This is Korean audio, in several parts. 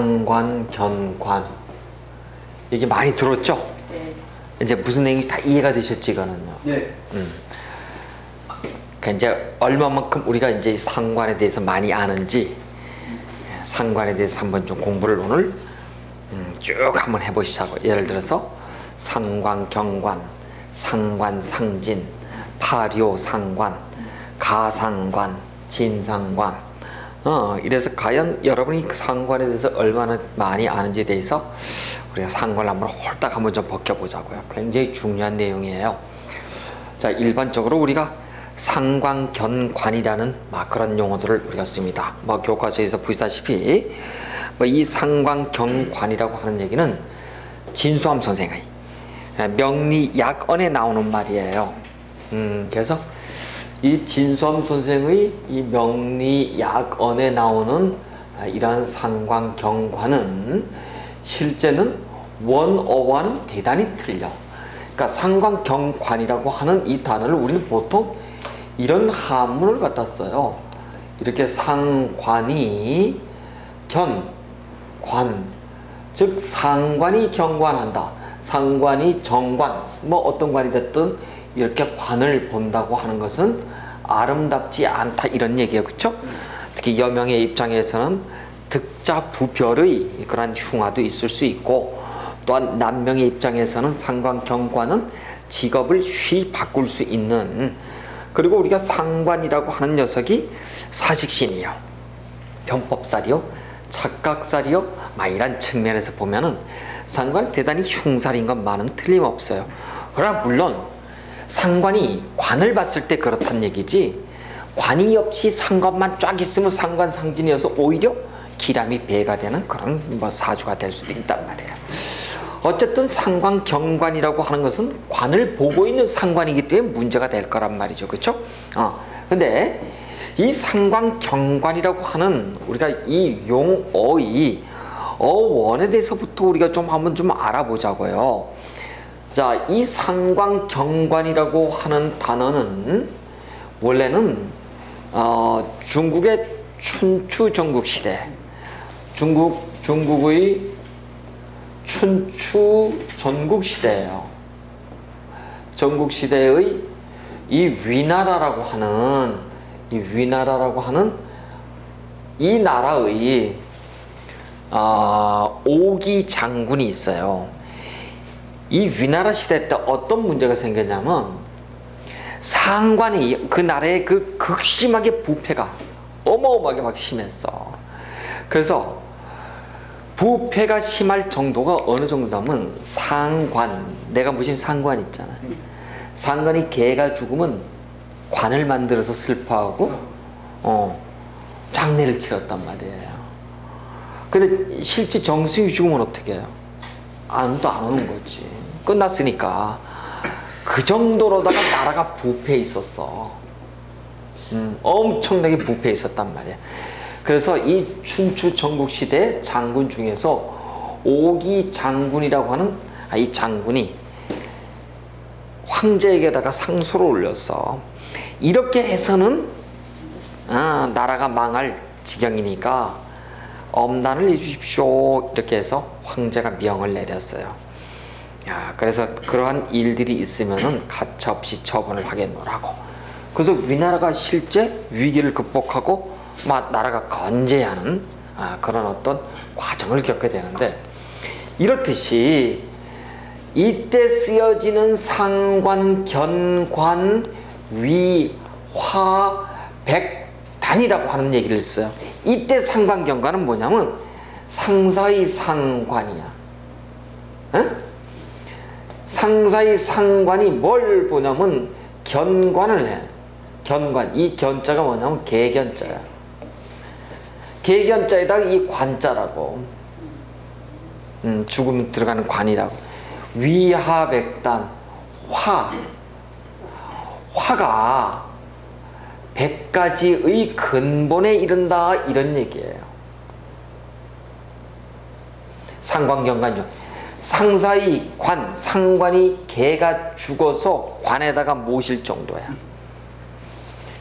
상관, 견관 이게 많이 들었죠? 네. 이제 무슨 내용이 다 이해가 되셨지 이거는요. 네. 그 이제 얼마만큼 우리가 이제 상관에 대해서 많이 아는지 상관에 대해서 한번 좀 공부를 오늘 음, 쭉 한번 해보시자고. 예를 들어서 상관, 경관, 상관, 상진, 파료, 상관, 가상관, 진상관. 어, 이래서 과연 여러분이 그 상관에 대해서 얼마나 많이 아는지에 대해서 우리가 상관을 한번 홀딱 한번 좀 벗겨보자고요. 굉장히 중요한 내용이에요. 자, 일반적으로 우리가 상관견관이라는 막 그런 용어들을 우리가 씁니다. 뭐 교과서에서 보시다시피 뭐 이 상관견관이라고 하는 얘기는 진수함 선생의 명리약언에 나오는 말이에요. 음, 그래서 이 진수함 선생의 이 명리약언에 나오는 아, 이러한 상관경관은 실제는 원어와는 대단히 틀려. 그러니까 상관 경관이라고 하는 이 단어를 우리는 보통 이런 한문을 갖다 써요. 이렇게 상관이 견, 관, 즉 상관이 경관한다. 상관이 정관, 뭐 어떤 관이 됐든 이렇게 관을 본다고 하는 것은 아름답지 않다 이런 얘기예요, 그렇죠? 특히 여명의 입장에서는 득자 부별의 그러한 흉화도 있을 수 있고 또한 남명의 입장에서는 상관 경관은 직업을 쉬 바꿀 수 있는 그리고 우리가 상관이라고 하는 녀석이 사식신이요. 병법살이요. 착각살이요. 막 이런 측면에서 보면은 상관은 대단히 흉살인 것만은 틀림없어요. 그러나 물론 상관이 관을 봤을 때 그렇단 얘기지 관이 없이 상관만 쫙 있으면 상관상진이어서 오히려 기람이 배가 되는 그런 뭐 사주가 될 수도 있단 말이에요. 어쨌든 상관 경관이라고 하는 것은 관을 보고 있는 상관이기 때문에 문제가 될 거란 말이죠. 그렇죠? 어. 근데 이 상관 경관이라고 하는 우리가 이 용어의 어원에 대해서부터 우리가 좀 한번 좀 알아보자고요. 자, 이 상관 경관이라고 하는 단어는 원래는 어, 중국의 춘추 전국 시대 중국 중국의 춘추 전국 시대예요. 전국 시대의 이 위나라라고 하는 이 위나라라고 하는 이 나라의 어, 오기 장군이 있어요. 이 위나라 시대 때 어떤 문제가 생겼냐면 상관이 그 나라의 그 극심하게 부패가 어마어마하게 막 심했어. 그래서 부패가 심할 정도가 어느 정도냐면 상관 내가 무슨 상관 있잖아. 상관이 개가 죽으면 관을 만들어서 슬퍼하고 어 장례를 치렀단 말이에요. 근데 실제 정승이 죽으면 어떻게 해요? 아무도 안 오는 거지. 끝났으니까. 그 정도로다가 나라가 부패해 있었어. 음, 엄청나게 부패해 있었단 말이야. 그래서 이 춘추 전국 시대 장군 중에서 오기 장군이라고 하는 아, 이 장군이 황제에게다가 상소를 올렸어. 이렇게 해서는 아, 나라가 망할 지경이니까 엄단을 해주십시오. 이렇게 해서 황제가 명을 내렸어요. 야, 그래서 그러한 일들이 있으면은 가차없이 처분을 하겠노라고. 그래서 위나라가 실제 위기를 극복하고 막 나라가 건재하는 아, 그런 어떤 과정을 겪게 되는데 이렇듯이 이때 쓰여지는 상관, 견관, 위, 화, 백 단이라고 하는 얘기를 써요. 이때 상관, 견관은 뭐냐면 상사의 상관이야. 응? 상사의 상관이 뭘 보냐면 견관을 해. 견관. 이 견자가 뭐냐면 개견자야. 개견자에다가 이 관자라고. 음, 죽음 들어가는 관이라고. 위하백단. 화. 화가 백 가지의 근본에 이른다 이런 얘기예요. 상관경관 중 상사의 관, 상관이 개가 죽어서 관에다가 모실 정도야.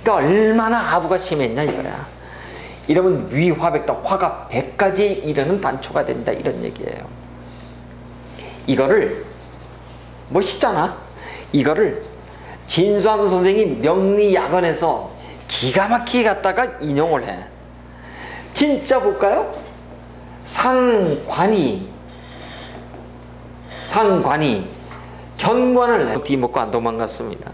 그러니까 얼마나 아부가 심했냐 이거야. 이러면 위화백단 화가 100가지에 이르는 단초가 된다 이런 얘기예요. 이거를 멋있잖아. 이거를 진수함 선생이 명리야건에서 기가 막히게 갖다가 인용을 해. 진짜 볼까요? 상관이 상관이 현관을 해. 뒤먹고 안 도망갔습니다.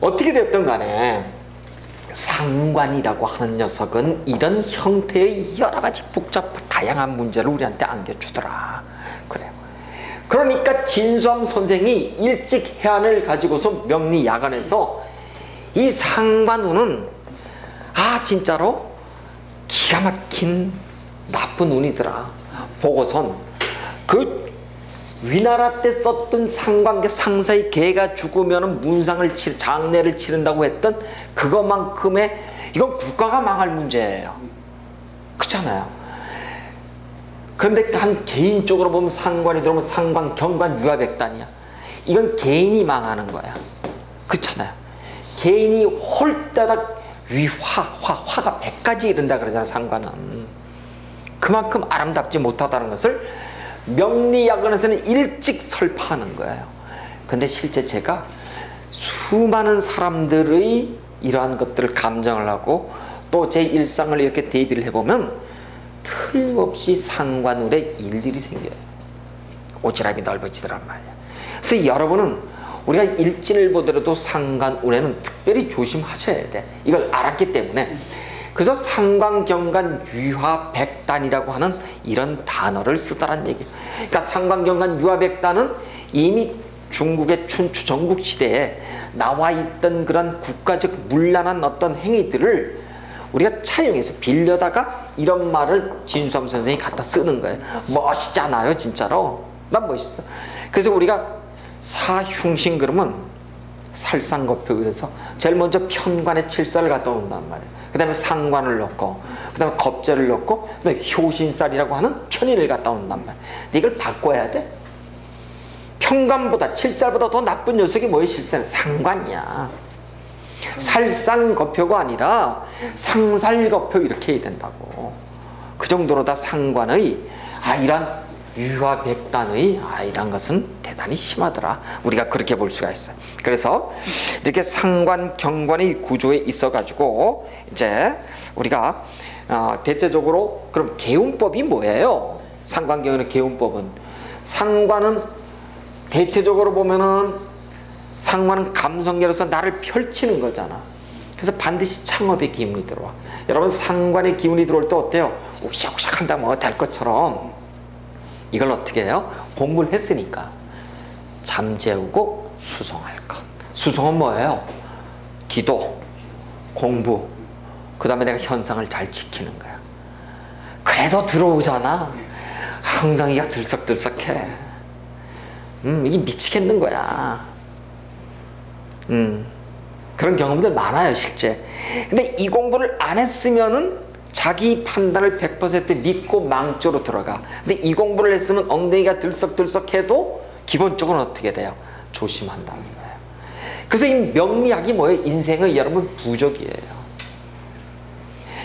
어떻게 됐든 간에 상관이라고 하는 녀석은 이런 형태의 여러 가지 복잡 다양한 문제를 우리한테 안겨주더라. 그래요. 그러니까 진수함 선생이 일찍 해안을 가지고서 명리 야간에서 이 상관운은 아 진짜로 기가 막힌 나쁜 운이더라. 보고선 그 위나라 때 썼던 상관계 상사의 개가 죽으면 문상을 치 장례를 치른다고 했던 그것만큼의 이건 국가가 망할 문제예요. 그렇잖아요. 그런데 한 개인적으로 보면 상관이 들어오면 상관, 경관, 유아백단이야. 이건 개인이 망하는 거야. 그렇잖아요. 개인이 홀따닥 위화, 화, 화가 100가지 이른다 그러잖아, 상관은. 그만큼 아름답지 못하다는 것을 명리야근에서는 일찍 설파하는 거예요. 근데 실제 제가 수많은 사람들의 이러한 것들을 감정을 하고 또 제 일상을 이렇게 대비를 해보면 틀림없이 상관울에 일들이 생겨요. 오지랖이 넓어지더란 말이야. 그래서 여러분은 우리가 일진을 보더라도 상관운에는 특별히 조심하셔야 돼. 이걸 알았기 때문에 그래서 상관경관 유화백단이라고 하는 이런 단어를 쓰다란 얘기예요. 그러니까 상관경관 유화백단은 이미 중국의 춘추 전국 시대에 나와 있던 그런 국가적 문란한 어떤 행위들을 우리가 차용해서 빌려다가 이런 말을 진수함 선생이 갖다 쓰는 거예요. 멋있잖아요, 진짜로. 난 멋있어. 그래서 우리가 사흉신 그러면 살상거표 그래서 제일 먼저 편관에 칠살을 갖다 온단 말이에요. 그 다음에 상관을 넣고 그 다음에 겁제를 넣고 그 다음에 효신살이라고 하는 편의를 갖다 온단. 근데 이걸 바꿔야 돼. 평관보다 칠살보다 더 나쁜 녀석이 뭐예요? 실세는 상관이야. 살상거표가 아니라 상살거표 이렇게 해야 된다고. 그 정도로 다 상관의 아 이런 유화백단의 아 이런 것은 대단히 심하더라. 우리가 그렇게 볼 수가 있어요. 그래서 이렇게 상관 경관의 구조에 있어 가지고 이제 우리가 어, 대체적으로 그럼 개운법이 뭐예요? 상관경의 개운법은 상관은 대체적으로 보면은 상관은 감성계로서 나를 펼치는 거잖아. 그래서 반드시 창업의 기운이 들어와. 여러분 상관의 기운이 들어올 때 어때요? 옥샥옥샥 한다 뭐될 것처럼 이걸 어떻게 해요? 공부를 했으니까 잠재우고 수송할 것. 수송은 뭐예요? 기도, 공부, 그 다음에 내가 현상을 잘 지키는 거야. 그래도 들어오잖아. 엉덩이가 들썩들썩해. 음, 이게 미치겠는 거야. 음, 그런 경험들 많아요, 실제. 근데 이 공부를 안 했으면은 자기 판단을 100% 믿고 망조로 들어가. 근데 이 공부를 했으면 엉덩이가 들썩들썩해도 기본적으로 어떻게 돼요? 조심한다는 거예요. 그래서 이 명리학이 뭐예요? 인생의 여러분 부족이에요.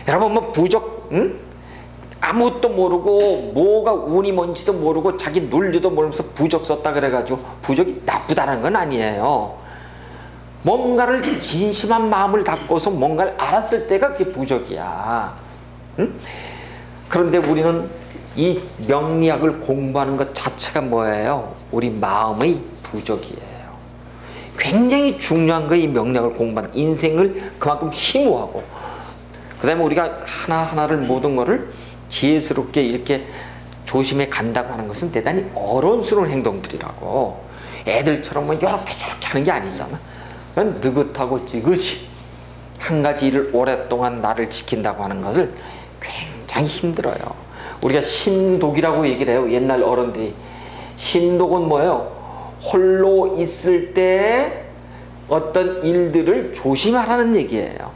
여러분 뭐 부족, 응? 아무것도 모르고 뭐가 운이 뭔지도 모르고 자기 논리도 모르면서 부족 썼다 그래가지고 부족이 나쁘다는 건 아니에요. 뭔가를 진심한 마음을 갖고서 뭔가를 알았을 때가 그게 부족이야. 응? 그런데 우리는 이 명리학을 공부하는 것 자체가 뭐예요? 우리 마음의 부족이에요. 굉장히 중요한 거이 명리학을 공부하는 인생을 그만큼 심오하고 그 다음에 우리가 하나하나를 모든 거를 지혜스럽게 이렇게 조심해 간다고 하는 것은 대단히 어른스러운 행동들이라고 애들처럼 뭐 이렇게 저렇게 하는 게 아니잖아 느긋하고 지그시 한 가지 일을 오랫동안 나를 지킨다고 하는 것을 굉장히 힘들어요. 우리가 신독이라고 얘기를 해요. 옛날 어른들이. 신독은 뭐예요? 홀로 있을 때 어떤 일들을 조심하라는 얘기예요.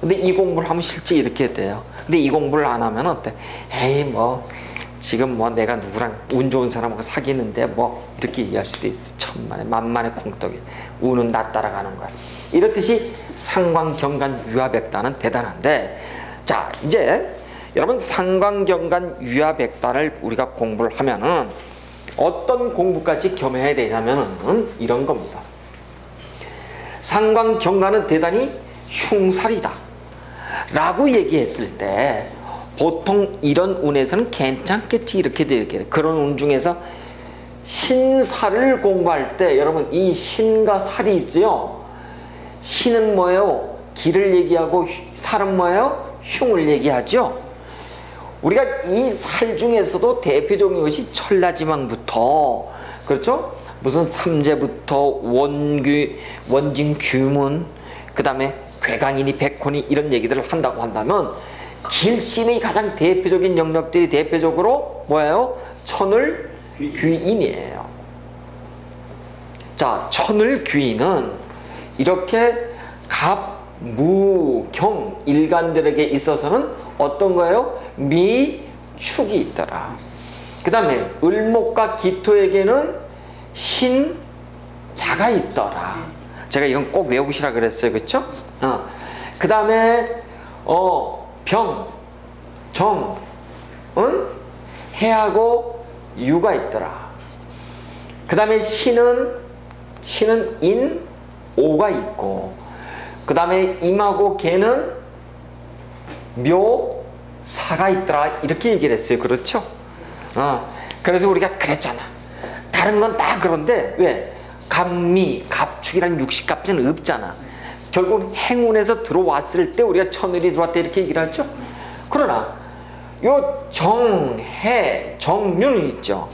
근데 이 공부를 하면 실제 이렇게 돼요. 근데 이 공부를 안 하면 어때? 에이 뭐 지금 뭐 내가 누구랑 운 좋은 사람하고 사귀는데 뭐 이렇게 이해할 수도 있어. 천만에 만만의 콩떡이. 운은 나 따라가는 거야. 이렇듯이 상관 경관 유화백단은 대단한데 자 이제 여러분 상관경관 유야백단을 우리가 공부를 하면은 어떤 공부까지 겸해야 되냐면은 이런 겁니다. 상관경관은 대단히 흉살이다. 라고 얘기했을 때 보통 이런 운에서는 괜찮겠지 이렇게 되게 그런 운 중에서 신살을 공부할 때 여러분 이 신과 살이 있죠. 신은 뭐예요? 길을 얘기하고 살은 뭐예요? 흉을 얘기하죠. 우리가 이 살 중에서도 대표적인 것이 천라지망부터 그렇죠? 무슨 삼재부터 원규 원진 규문 그다음에 괴강이니 백혼이 이런 얘기들을 한다고 한다면 길신의 가장 대표적인 영역들이 대표적으로 뭐예요? 천을 귀인이에요. 자, 천을 귀인은 이렇게 갑, 무, 경 일간들에게 있어서는 어떤 거예요? 미, 축이 있더라. 그 다음에 을목과 기토에게는 신, 자가 있더라. 제가 이건 꼭 외우시라 그랬어요. 그쵸? 어. 그 다음에, 어, 병, 정, 은, 해하고 유가 있더라. 그 다음에 신은, 신은 인, 오가 있고, 그 다음에 임하고 개는 묘, 사가 있더라. 이렇게 얘기를 했어요. 그렇죠? 어. 그래서 우리가 그랬잖아. 다른 건 다 그런데, 왜? 갑미, 갑축이라는 육식갑자는 없잖아. 결국 행운에서 들어왔을 때 우리가 천을이 들어왔다 이렇게 얘기를 하죠. 그러나 요 정, 해, 정유는 있죠.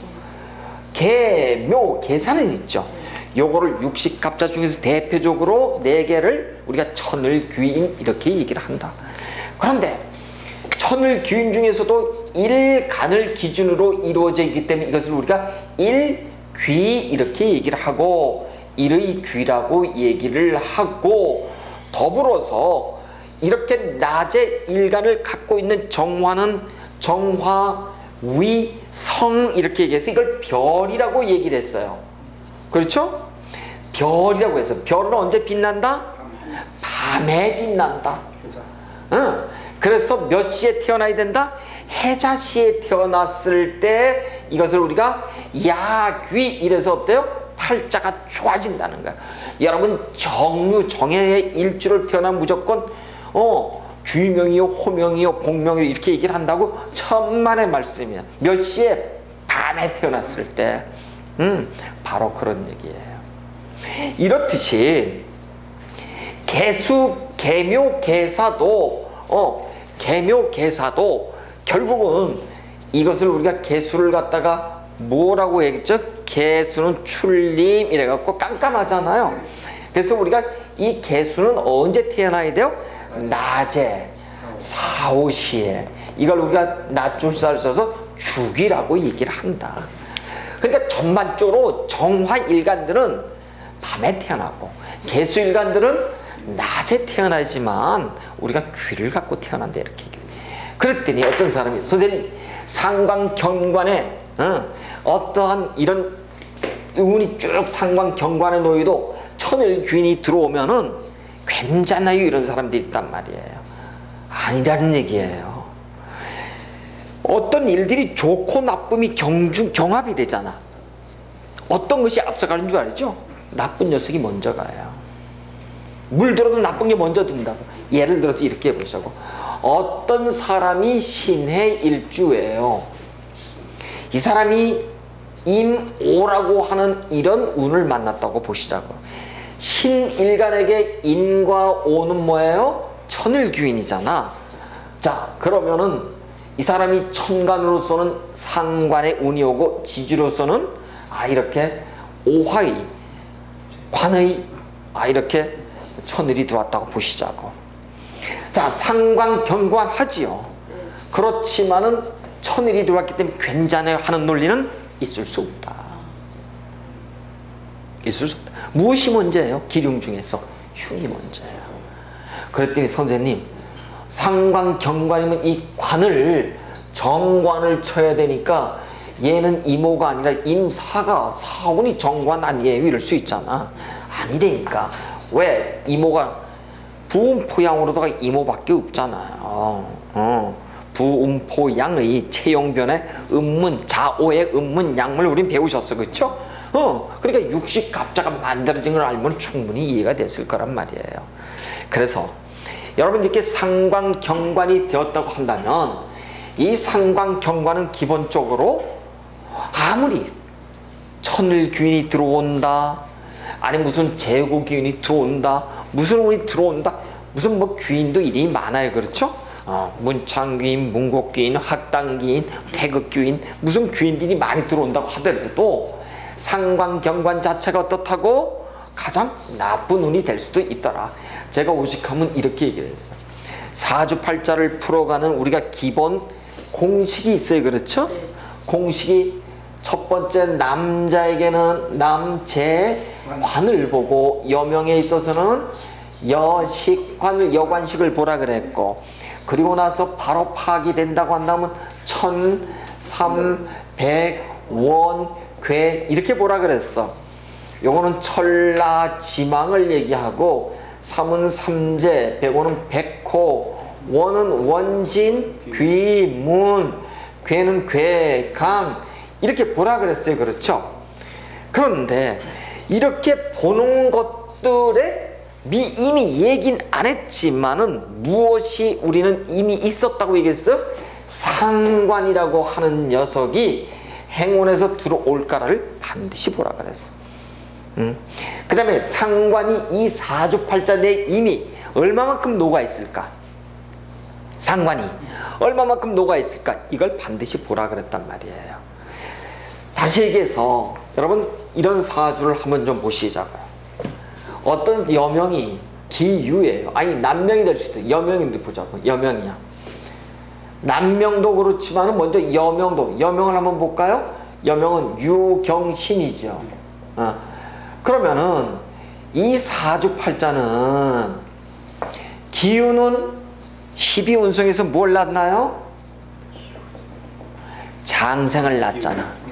개, 묘, 계산은 있죠. 요거를 육식 갑자 중에서 대표적으로 네 개를 우리가 천을 귀인 이렇게 얘기를 한다. 그런데 천을 귀인 중에서도 일간을 기준으로 이루어져 있기 때문에 이것을 우리가 일귀 이렇게 얘기를 하고 일의 귀라고 얘기를 하고 더불어서 이렇게 낮의 일간을 갖고 있는 정화는 정화, 위, 성 이렇게 얘기해서 이걸 별이라고 얘기를 했어요. 그렇죠? 별이라고 해서 별은 언제 빛난다? 밤에 빛난다. 응. 그래서 몇 시에 태어나야 된다? 해자시에 태어났을 때 이것을 우리가 야귀 이래서 어때요? 팔자가 좋아진다는 거야. 여러분 정유 정해의 일주를 태어난 무조건 어 귀명이요 호명이요 복명이요 이렇게 얘기를 한다고 천만의 말씀이야. 몇 시에 밤에 태어났을 때, 음 바로 그런 얘기예요. 이렇듯이 개수 개묘 개사도 어 개묘 개사도 결국은 이것을 우리가 개수를 갖다가 뭐라고 얘기했죠? 개수는 출림 이래 갖고 깜깜하잖아요. 그래서 우리가 이 개수는 언제 태어나야 돼요? 낮에 사오시에 이걸 우리가 낮줄사를 써서 죽이라고 얘기를 한다. 그러니까 전반적으로 정화 일간들은 밤에 태어나고 개수 일간들은 낮에 태어나지만 우리가 귀를 갖고 태어난다 이렇게 얘기해요. 그랬더니 어떤 사람이 선생님 상관 경관에 어, 어떠한 이런 운이 쭉 상관 경관에 놓여도 천을 귀인이 들어오면은 괜찮아요 이런 사람들이 있단 말이에요. 아니라는 얘기예요. 어떤 일들이 좋고 나쁨이 경중 경합이 되잖아. 어떤 것이 앞서가는 줄 알죠? 나쁜 녀석이 먼저 가요. 물 들어도 나쁜 게 먼저 든다고. 예를 들어서 이렇게 해보자고. 어떤 사람이 신해 일주예요. 이 사람이 임오라고 하는 이런 운을 만났다고 보시자고. 신일간에게 인과 오는 뭐예요? 천을귀인이잖아. 자, 그러면은 이 사람이 천간으로서는 상관의 운이 오고 지지로서는 아 이렇게 오화의 관의 아 이렇게 천을이 들어왔다고 보시자고. 자, 상관 경관 하지요. 그렇지만은 천일이 들어왔기 때문에 괜찮아요 하는 논리는 있을 수 없다. 있을 수 없다. 무엇이 문제예요? 기륭 중에서 흉이 문제예요. 그랬더니 선생님 상관 경관이면 이 관을 정관을 쳐야 되니까 얘는 이모가 아니라 임사가 사원이 정관 아니에요 이럴 수 있잖아. 아니되니까. 왜? 이모가 부음 포양으로다가 이모밖에 없잖아요 어, 부음포양의 채용변의 음문 자오의 음문 양물 우린 배우셨어. 그렇죠? 어, 그러니까 육식 갑자가 만들어진 걸 알면 충분히 이해가 됐을 거란 말이에요. 그래서 여러분 이렇게 상관 경관이 되었다고 한다면 이 상관 경관은 기본적으로 아무리 천일 귀인이 들어온다 아니 무슨 제고 귀인이 들어온다 무슨 운이 들어온다 무슨 뭐 귀인도 이름이 많아요 그렇죠? 어, 문창귀인, 문곡귀인, 학당귀인, 태극귀인 무슨 귀인들이 많이 들어온다고 하더라도 상관 경관 자체가 어떻다고 가장 나쁜 운이 될 수도 있더라. 제가 오직하면 이렇게 얘기를 했어요. 사주팔자를 풀어가는 우리가 기본 공식이 있어요. 그렇죠? 공식이 첫 번째 남자에게는 남재관을 보고 여명에 있어서는 여식관을 여관식을 보라 그랬고 그리고 나서 바로 파악이 된다고 한다면 천, 삼, 백, 원, 괴 이렇게 보라 그랬어. 요거는 철라 지망을 얘기하고 삼은 삼재, 백오는 백호, 원은 원진, 귀, 문, 괴는 괴, 강 이렇게 보라 그랬어요. 그렇죠? 그런데 이렇게 보는 것들에 미 이미 얘긴 안 했지만은 무엇이 우리는 이미 있었다고 얘기했어? 상관이라고 하는 녀석이 행운에서 들어올까를 반드시 보라 그랬어. 음. 그 다음에 상관이 이 사주팔자 내 이미 얼마만큼 녹아 있을까? 상관이 얼마만큼 녹아 있을까? 이걸 반드시 보라 그랬단 말이에요. 얘기해서 여러분 이런 사주를 한번 좀 보시자고요. 어떤 여명이 기유예요. 아니 남명이 될 수도. 여명인데 보자고. 여명이야. 남명도 그렇지만 먼저 여명도 여명을 한번 볼까요? 여명은 유경신이죠. 어. 그러면은 이 사주팔자는 기운은 12운성에서 뭘 낳나요? 장생을 낳잖아.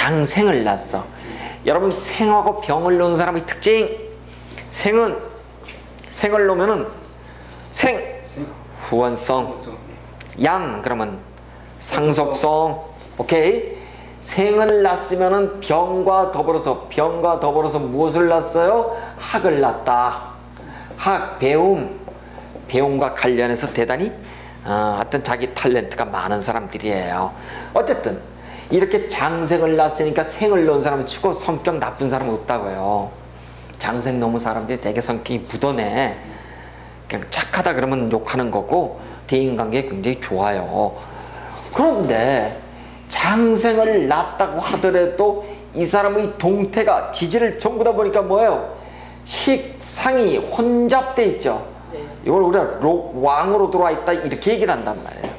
장생을 낳았어. 여러분 생하고 병을 놓은 사람의 특징 생은 생을 놓으면은 생 후원성 양 그러면 상속성 오케이 생을 낳았으면은 병과 더불어서 병과 더불어서 무엇을 낳았어요? 학을 낳았다. 학 배움 배움과 관련해서 대단히 어, 어떤 자기 탤런트가 많은 사람들이에요. 어쨌든 이렇게 장생을 낳았으니까 생을 놓은 사람은 치고 성격 나쁜 사람은 없다고요. 장생 넘은 사람들이 되게 성격이 부도네. 그냥 착하다 그러면 욕하는 거고 대인관계 굉장히 좋아요. 그런데 장생을 낳았다고 하더라도 이 사람의 동태가 지지를 전부 다 보니까 뭐예요? 식상이 혼잡돼 있죠. 이걸 우리가 왕으로 들어와 있다 이렇게 얘기를 한단 말이에요.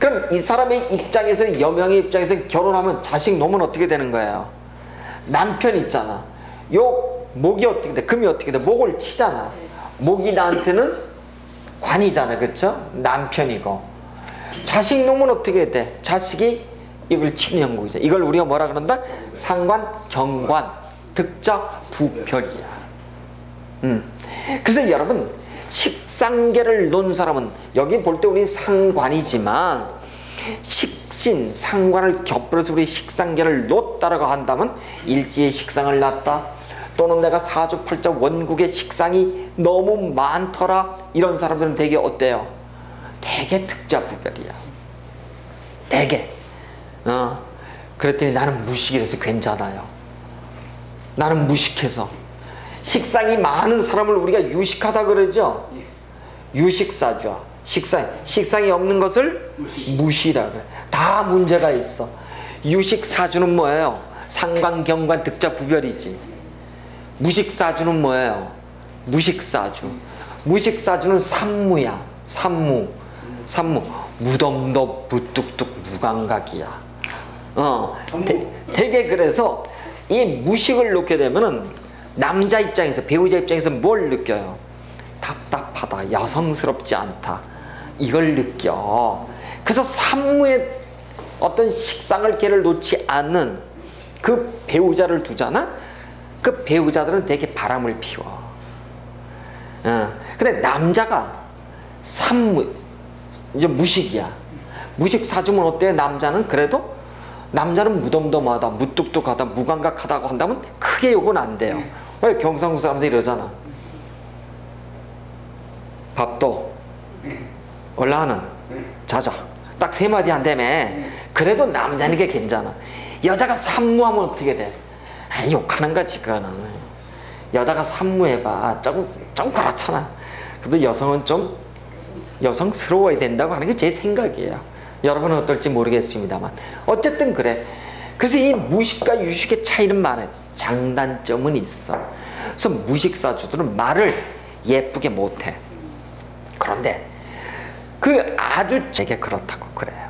그럼 이 사람의 입장에서 여명의 입장에서 결혼하면 자식 놈은 어떻게 되는 거예요? 남편 있잖아. 요 목이 어떻게 돼? 금이 어떻게 돼? 목을 치잖아. 목이 나한테는 관이잖아. 그렇죠? 남편이고. 자식 놈은 어떻게 돼? 자식이 이걸 치는 형국이죠. 이걸 우리가 뭐라 그런다? 상관, 경관, 득자, 부별이야. 음. 그래서 여러분 식상계를 놓은 사람은 여기 볼 때 우리 상관이지만 식신 상관을 겹들어서 우리 식상계를 놓다라고 한다면 일지의 식상을 낳다. 또는 내가 사주팔자 원국의 식상이 너무 많더라. 이런 사람들은 되게 어때요? 되게 특자 부별이야. 되게 어? 그랬더니 나는 무식이라서 괜찮아요. 나는 무식해서 식상이 많은 사람을 우리가 유식하다 그러죠. 유식사주야. 식상 식상이 없는 것을 무시라 그래. 다 문제가 있어. 유식사주는 뭐예요? 상관, 경관, 득자, 부별이지. 무식사주는 뭐예요? 무식사주. 무식사주는 산무야. 산무. 산무. 무덤도 무뚝뚝 무감각이야. 어, 대, 개 그래서 이 무식을 놓게 되면은 남자 입장에서 배우자 입장에서 뭘 느껴요? 답답하다, 여성스럽지 않다. 이걸 느껴. 그래서 산무의 어떤 식상을 개를 놓지 않는 그 배우자를 두잖아? 그 배우자들은 되게 바람을 피워. 어. 근데 남자가 산무, 이제 무식이야. 무식 사주면 어때? 남자는 그래도 남자는 무덤덤하다, 무뚝뚝하다, 무감각하다고 한다면 크게 욕은 안 돼요. 왜 경상도 사람들이 이러잖아. 밥도 올라가는 자자. 딱 세 마디 한다며. 그래도 남자는 게 괜찮아. 여자가 산무하면 어떻게 돼? 아, 욕하는 거지 그거는. 여자가 산무해봐. 조금 좀 그렇잖아. 근데 여성은 좀 여성스러워야 된다고 하는 게 제 생각이에요. 여러분은 어떨지 모르겠습니다만. 어쨌든 그래. 그래서 이 무식과 유식의 차이는 많아요 장단점은 있어 그래서 무식사주들은 말을 예쁘게 못해 그런데 그 아주 제게 그렇다고 그래요.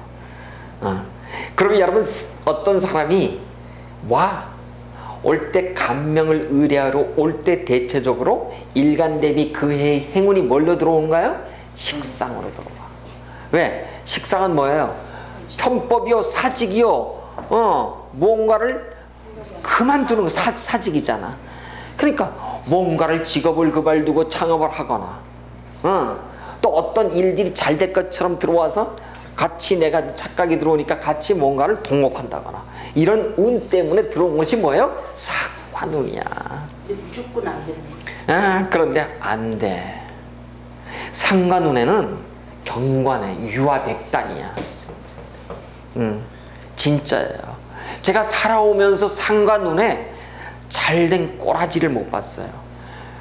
어. 그리고 여러분 어떤 사람이 와 올 때 감명을 의뢰하러 올 때 대체적으로 일간 대비 그 해의 행운이 뭘로 들어오는가요? 식상으로 들어와. 왜? 식상은 뭐예요? 편법이요, 사직이요, 어, 뭔가를 그만두는 거 사, 사직이잖아. 그러니까 뭔가를 직업을 그발두고 창업을 하거나, 어, 또 어떤 일들이 잘 될 것처럼 들어와서 같이 내가 착각이 들어오니까 같이 뭔가를 동업한다거나 이런 운 때문에 들어온 것이 뭐예요? 상관운이야. 무조건 안 되는. 아, 그런데 안 돼. 상관운에는 경관에 유아백단이야. 음, 진짜예요. 제가 살아오면서 상관운에 잘된 꼬라지를 못 봤어요.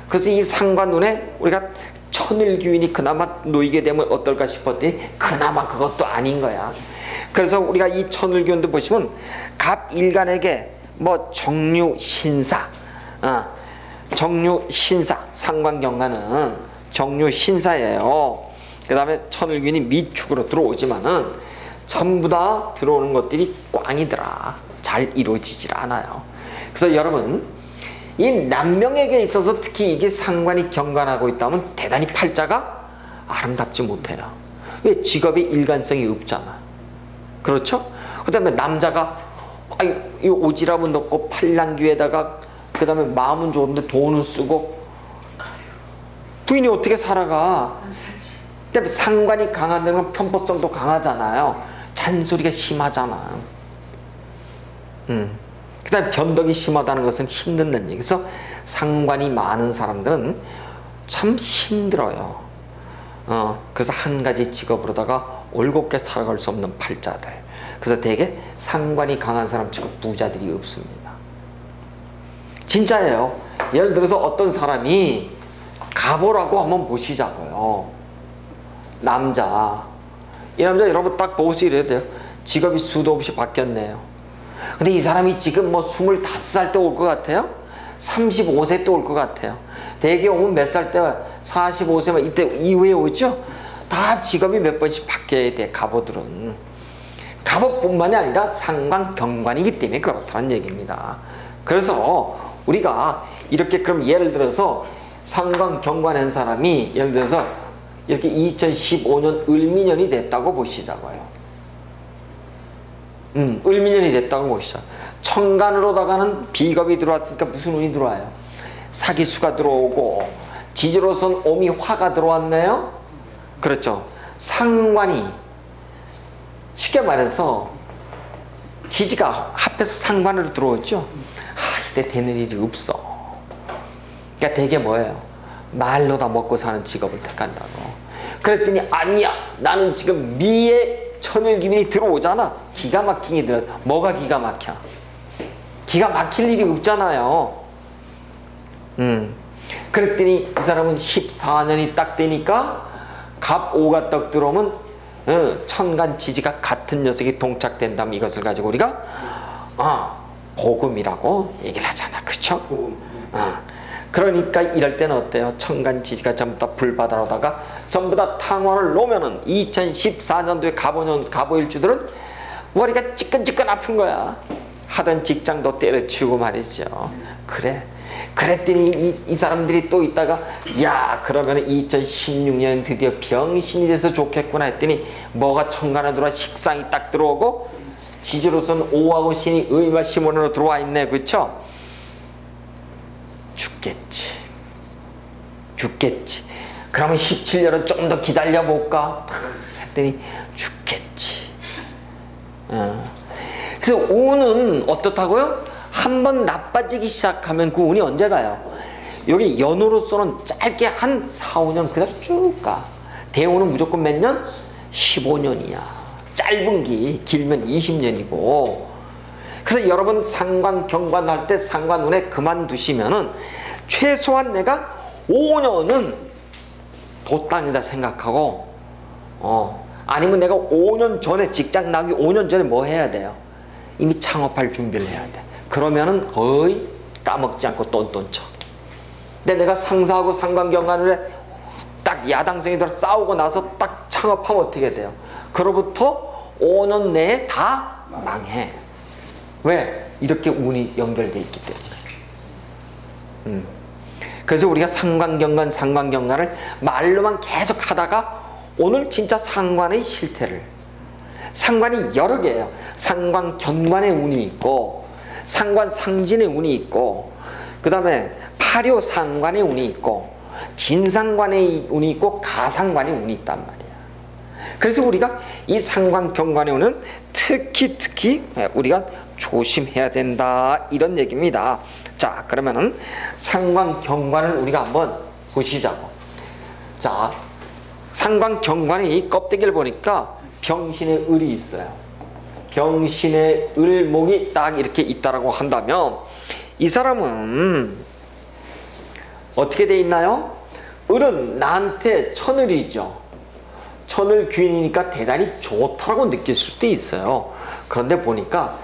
그래서 이 상관운에 우리가 천일규인이 그나마 놓이게 되면 어떨까 싶었더니 그나마 그것도 아닌 거야. 그래서 우리가 이 천일규인도 보시면 갑 일간에게 뭐 정류 신사, 어, 정류 신사 상관경관은 정류 신사예요. 그 다음에 천일균이 미축으로 들어오지만은 전부 다 들어오는 것들이 꽝이더라. 잘 이루어지질 않아요. 그래서 여러분 이 남명에게 있어서 특히 이게 상관이 경관하고 있다면 대단히 팔자가 아름답지 못해요. 왜 직업이 일관성이 없잖아. 그렇죠? 그 다음에 남자가 아이, 이 오지랖은 넣고 팔랑귀에다가 그 다음에 마음은 좋은데 돈은 쓰고 부인이 어떻게 살아가? 그다음에 상관이 강한 데는 편법성도 강하잖아요. 잔소리가 심하잖아. 음. 그 다음 변덕이 심하다는 것은 힘든 얘기. 그래서 상관이 많은 사람들은 참 힘들어요. 어, 그래서 한 가지 직업으로다가 올곧게 살아갈 수 없는 팔자들. 그래서 대개 상관이 강한 사람 치고 부자들이 없습니다. 진짜예요. 예를 들어서 어떤 사람이 가보라고 한번 보시자고요. 남자. 이 남자 여러분 딱 보시고 이래야 돼요. 직업이 수도 없이 바뀌었네요. 근데 이 사람이 지금 뭐 25살 때 올 것 같아요? 35세 때 올 것 같아요. 대개 오면 몇 살 때 45세만 이때 이후에 오죠? 다 직업이 몇 번씩 바뀌어야 돼, 갑옷들은. 갑옷뿐만이 아니라 상관, 경관이기 때문에 그렇다는 얘기입니다. 그래서 우리가 이렇게 그럼 예를 들어서 상관, 경관한 사람이 예를 들어서 이렇게 2015년 을미년이 됐다고 보시자고요. 음, 을미년이 됐다고 보시죠. 천간으로다가는 비겁이 들어왔으니까 무슨 운이 들어와요? 사기수가 들어오고 지지로선 오미 화가 들어왔네요. 그렇죠. 상관이 쉽게 말해서 지지가 합해서 상관으로 들어오죠. 아, 이때 되는 일이 없어. 그러니까 되게 뭐예요? 말로 다 먹고 사는 직업을 택한다고. 그랬더니 아니야. 나는 지금 미의 천일기민이 들어오잖아. 기가 막히게 들어. 뭐가 기가 막혀? 기가 막힐 일이 없잖아요. 음. 그랬더니 이 사람은 14년이 딱 되니까 갑오가 떡 들어오면 어, 천간 지지가 같은 녀석이 동착된다면 이것을 가지고 우리가 어, 복음이라고 얘기를 하잖아. 그쵸? 어. 그러니까 이럴 때는 어때요? 천간 지지가 전부 다 불바다로다가 전부 다 탕화를 놓으면은 2014년도에 가보년 가보일주들은 머리가 찌끈찌끈 아픈 거야. 하던 직장도 때려치우고 말이죠. 그래. 그랬더니 이, 이 사람들이 또 있다가 야 그러면 2016년 드디어 병신이 돼서 좋겠구나 했더니 뭐가 천간에 들어와 식상이 딱 들어오고 지지로서는 오하고 신이 의마 시몬으로 들어와 있네 그쵸? 죽겠지 죽겠지 그러면 17년은 좀 더 기다려볼까 했더니 죽겠지. 어. 그래서 운은 어떻다고요? 한 번 나빠지기 시작하면 그 운이 언제 가요? 여기 연으로서는 짧게 한 4, 5년 그대로 쭉 가. 대운은 무조건 몇 년? 15년이야. 짧은 기, 길면 20년이고. 그래서 여러분 상관 경관 할 때 상관 운에 그만두시면은 최소한 내가 5년은 돛단이다 생각하고 어 아니면 내가 5년 전에 직장 나기 5년 전에 뭐 해야 돼요? 이미 창업할 준비를 해야 돼. 그러면은 거의 까먹지 않고 똔똔 쳐. 근데 내가 상사하고 상관경관을 딱 야당생이들 싸우고 나서 딱 창업하면 어떻게 돼요? 그로부터 5년 내에 다 망해. 왜? 이렇게 운이 연결돼 있기 때문에. 음. 그래서 우리가 상관경관, 상관경관을 말로만 계속 하다가 오늘 진짜 상관의 실태를 상관이 여러 개예요. 상관 견관의 운이 있고 상관 상진의 운이 있고 그 다음에 파료 상관의 운이 있고 진상관의 운이 있고 가상관의 운이 있단 말이야. 그래서 우리가 이 상관 경관의 운은 특히 특히 우리가 조심해야 된다 이런 얘기입니다. 자 그러면은 상관 경관을 우리가 한번 보시자고. 자 상관 경관의 이 껍데기를 보니까 병신의 을이 있어요. 병신의 을목이 딱 이렇게 있다라고 한다면 이 사람은 어떻게 돼 있나요? 을은 나한테 천을이죠. 천을 귀인이니까 대단히 좋다고 느낄 수도 있어요. 그런데 보니까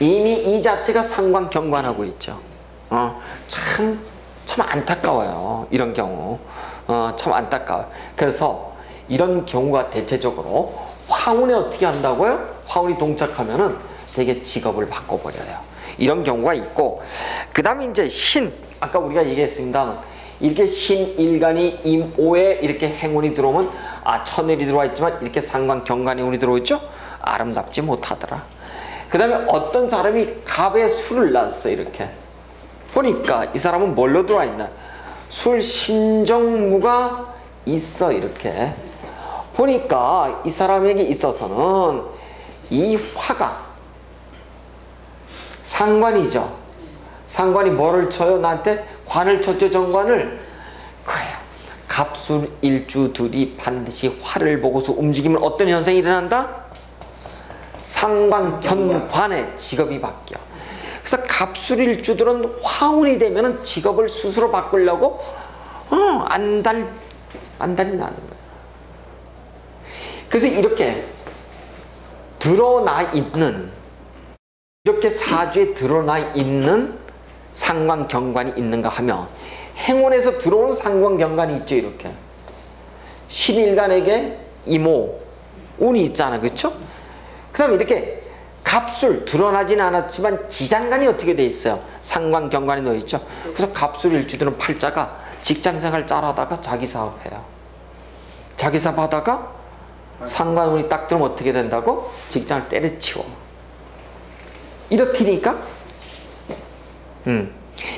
이미 이 자체가 상관 경관하고 있죠. 어, 참, 참 안타까워요. 이런 경우. 어, 참 안타까워요. 그래서 이런 경우가 대체적으로 화운에 어떻게 한다고요? 화운이 동착하면은 되게 직업을 바꿔버려요. 이런 경우가 있고, 그 다음에 이제 신, 아까 우리가 얘기했습니다. 이렇게 신, 일간이 임 오에 이렇게 행운이 들어오면, 아, 천일이 들어와 있지만 이렇게 상관, 경관이 운이 들어오죠? 아름답지 못하더라. 그 다음에 어떤 사람이 갑에 술을 놨어, 이렇게. 보니까 이 사람은 뭘로 들어와 있나? 술 신정무가 있어, 이렇게. 보니까 이 사람에게 있어서는 이 화가 상관이죠. 상관이 뭐를 쳐요? 나한테 관을 쳤죠, 정관을. 그래요. 갑술 일주들이 반드시 화를 보고서 움직이면 어떤 현상이 일어난다? 상관 현관의 직업이 바뀌어. 그래서 갑술일주들은 화운이 되면 직업을 스스로 바꾸려고 어, 안달 안달이 나는 거예요. 그래서 이렇게 드러나 있는 이렇게 사주에 드러나 있는 상관 경관이 있는가 하면 행운에서 들어온 상관 경관이 있죠 이렇게 11간에게 이모 운이 있잖아 그렇죠? 그 다음에 이렇게 갑술 드러나진 않았지만 지장간이 어떻게 돼 있어요? 상관 경관이 넣어 있죠. 그래서 갑술 일주들은 팔자가 직장생활 잘하다가 자기 사업해요. 자기 사업하다가 상관운이 딱 들으면 어떻게 된다고? 직장을 때려치워. 이렇다니까? 음.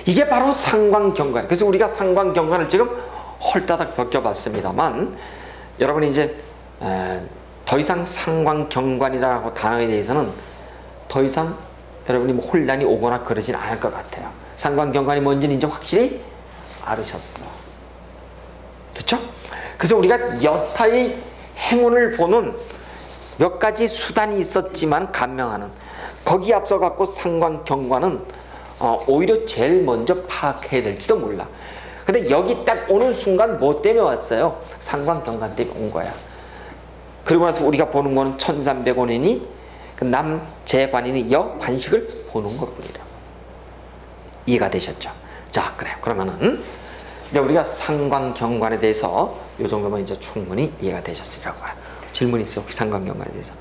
이게 바로 상관 경관. 그래서 우리가 상관 경관을 지금 헐다닥 벗겨봤습니다만 여러분이 이제 에, 더 이상 상관 경관이라고 단어에 대해서는 더 이상 여러분이 뭐 혼란이 오거나 그러진 않을 것 같아요. 상관경관이 뭔지는 이제 확실히 알으셨어. 그렇죠? 그래서 우리가 여타의 행운을 보는 몇 가지 수단이 있었지만 간명하는 거기 앞서 갖고 상관 경관은 어, 오히려 제일 먼저 파악해야 될지도 몰라. 근데 여기 딱 오는 순간 뭐 때문에 왔어요? 상관 경관 때문에 온 거야. 그리고 나서 우리가 보는 거는 1300원이니 그 남재관이니 여관식을 보는 것뿐이라. 이해가 되셨죠? 자, 그래요. 그러면은 이제 우리가 상관 경관에 대해서 요 정도면 이제 충분히 이해가 되셨으리라고 봐요. 질문 있어요? 혹시 상관 경관에 대해서?